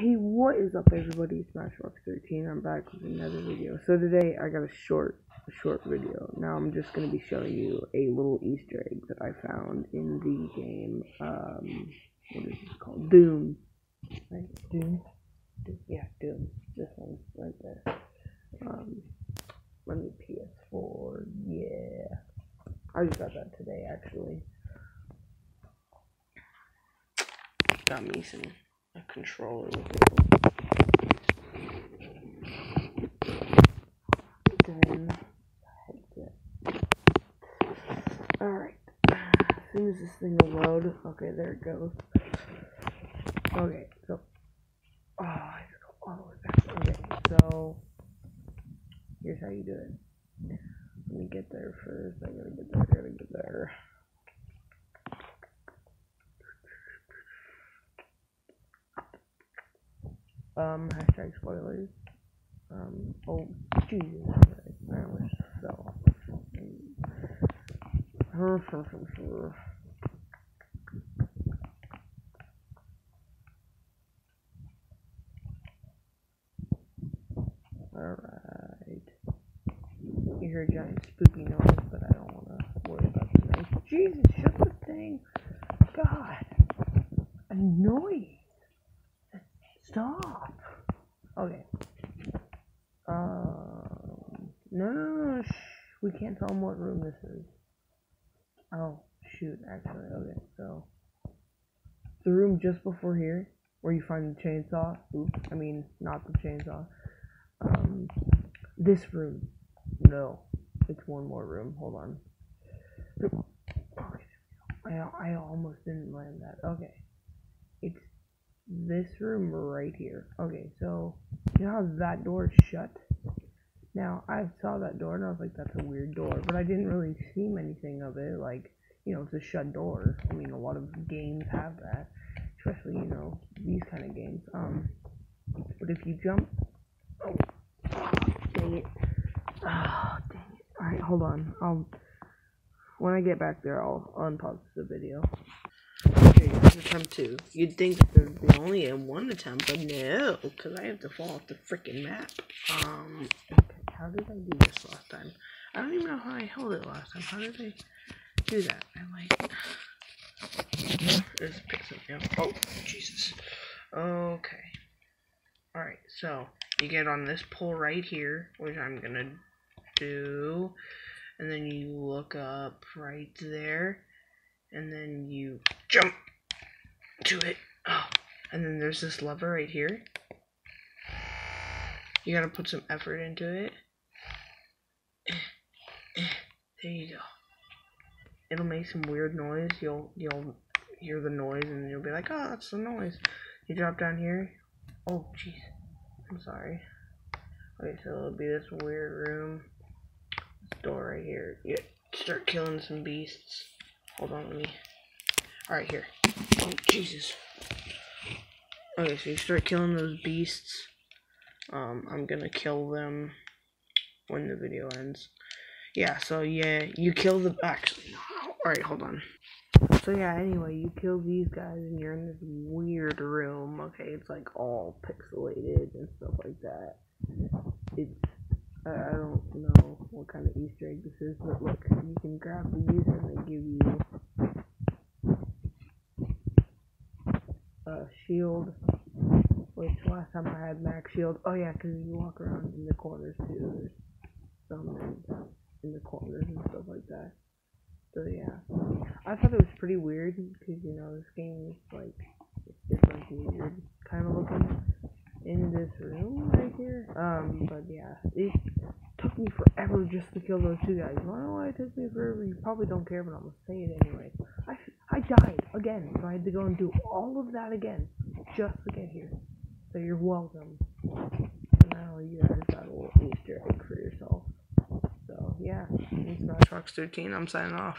Hey, what is up everybody? Matchbox 13. I'm back with another video. So today I got a short short video. Now I'm just gonna be showing you a little Easter egg that I found in the game um what is this called? Doom. Right? Doom? Doom. Yeah, Doom. This one's right there. Um let me PS4, yeah. I just got that today actually. Got me some controller with it. Then. Alright. As soon as this thing will load, okay, there it goes. Okay, so oh I go all the way back. Okay, so here's how you do it. Let me get there first. I gotta get there, I gotta get there. Um, hashtag spoilers. Um, oh, Jesus. I almost fell. Alright. You hear a giant spooky noise, but I don't want to worry about the noise. Jesus, shut the thing. God. Annoying. Stop. Okay. Um. We can't tell them what room this is. Oh, shoot. Actually, okay. So, the room just before here, where you find the chainsaw. Oops. I mean, not the chainsaw. Um, this room. No, it's one more room. Hold on. I I almost didn't land that. Okay. It's this room right here. Okay, so you know how that door is shut? Now, I saw that door and I was like, that's a weird door, but I didn't really see anything of it. Like, you know, it's a shut door. I mean, a lot of games have that, especially, you know, these kind of games. Um, but if you jump, oh, dang it. Oh, dang it. Alright, hold on. I'll, when I get back there, I'll unpause the video. Okay, attempt two. You'd think that there'd be only a one attempt, but no, because I have to fall off the freaking map. Um, okay, how did I do this last time? I don't even know how I held it last time. How did I do that? I like. A pixel. Yeah. Oh, Jesus. Okay. Alright, so you get on this pole right here, which I'm gonna do, and then you look up right there and then you jump to it. Oh, and then there's this lever right here. You gotta put some effort into it. There you go. It'll make some weird noise. You'll you'll hear the noise and you'll be like, oh, that's the noise. You drop down here. Oh, jeez. I'm sorry. Okay, so it'll be this weird room. This door right here. Yeah, start killing some beasts. Hold on, let me. Alright, here. Oh, Jesus. Okay, so you start killing those beasts. Um, I'm gonna kill them when the video ends. Yeah, so yeah, you kill the. Actually. Alright, hold on. So yeah, anyway, you kill these guys and you're in this weird room. Okay, it's like all pixelated and stuff like that. It's I, I don't know what kind of Easter egg this is, but look, you can grab these and they give you a shield. Which last time I had max shield. Oh yeah, because you walk around in the corners too. There's some in, in the corners and stuff like that. So yeah, I thought it was pretty weird because you know this game is like and weird kind of looking in this room right here. Um, but yeah, it took me forever just to kill those two guys. I don't know why it took me forever. You probably don't care, but I'm gonna say it anyway. I I died again, so I had to go and do all of that again just to get here. So you're welcome. Now you guys got a little Easter egg for yourself. Yeah, it's Matchbox 13. I'm signing off.